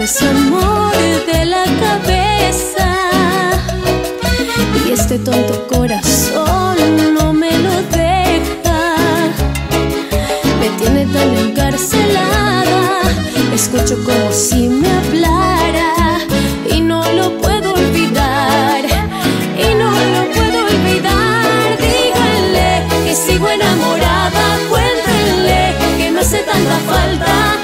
me hizo amor de la cabeza y este tonto corazón no me lo deja. Me tiene tan encarcelada, escucho como si me hablara y no lo puedo olvidar. Y no lo puedo olvidar. Díganle que sigo enamorada, cuéntenle que me hace tanta falta.